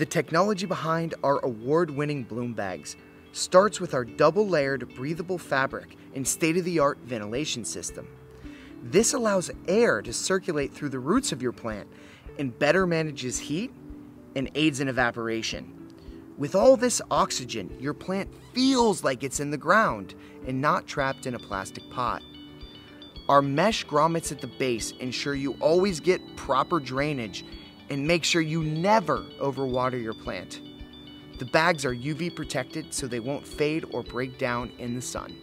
The technology behind our award winning Bloem Bagz starts with our double layered breathable fabric and state of the art ventilation system. This allows air to circulate through the roots of your plant and better manages heat and aids in evaporation. With all this oxygen, your plant feels like it's in the ground and not trapped in a plastic pot. Our mesh grommets at the base ensure you always get proper drainage and make sure you never overwater your plant. The bags are UV protected so they won't fade or break down in the sun.